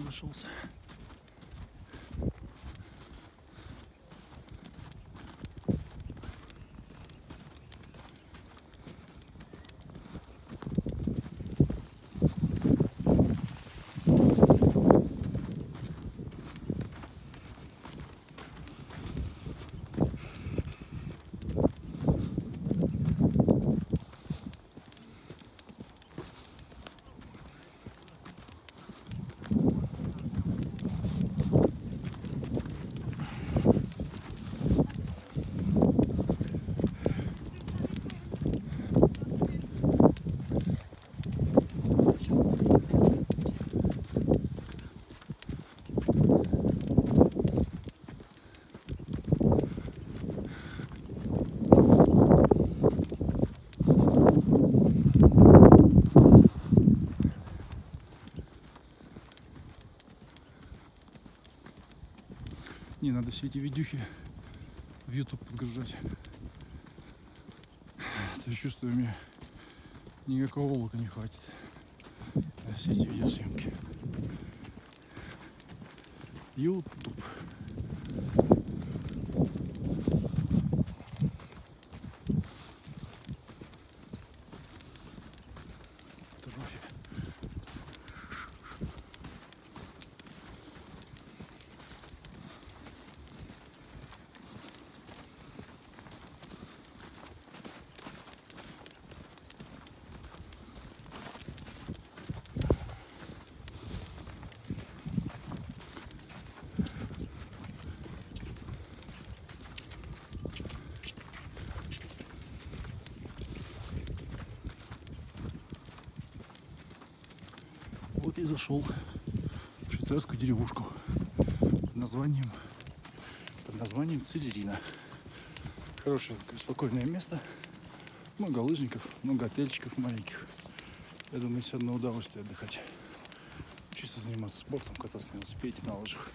нашелся. Не надо все эти видюхи в YouTube подгружать. То есть чувствую, меня никакого лука не хватит на все эти видеосъемки. YouTube. Вот и зашел в швейцарскую деревушку под названием, под названием Целерина. Хорошее такое спокойное место. Много лыжников, много отельчиков маленьких. Я думаю, все одно удовольствие отдыхать. Чисто заниматься спортом, кататься на велосипеде, на лыжах.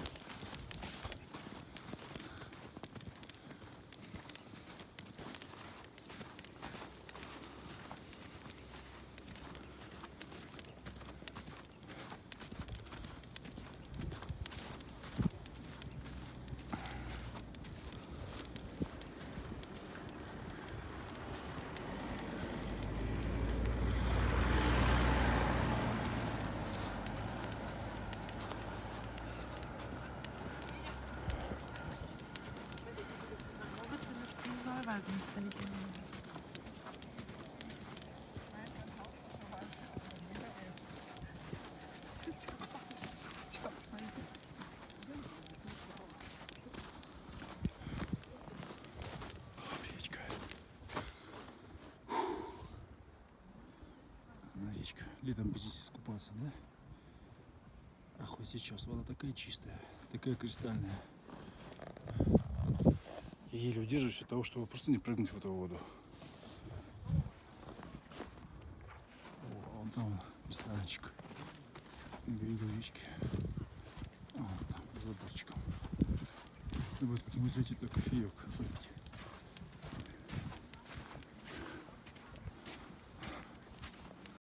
Ich den Речка. Летом бы здесь искупаться, да? А хоть сейчас вода такая чистая, такая кристальная. Я еле удерживаюсь от того, чтобы просто не прыгнуть в эту воду. О, вон там ресторанчик. На берегу речки. А, вон там, за заборчиком. Надо будет как-нибудь зайти на кофеек. то